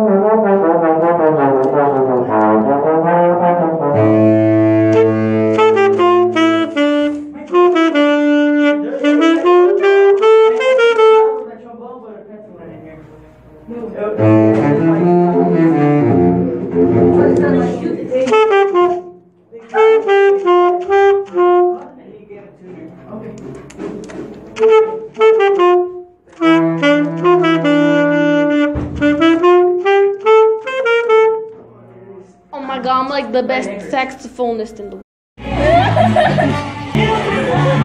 No. Okay. I'm like the best saxophonist in the world.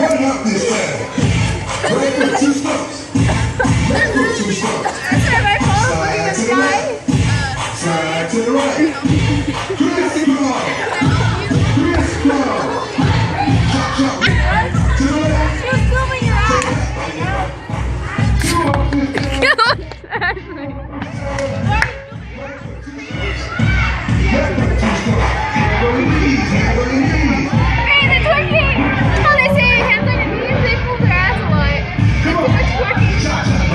Straighten up this thing. Break with two stumps. Break with two stumps. Side to the right. Side to the right. Shut up.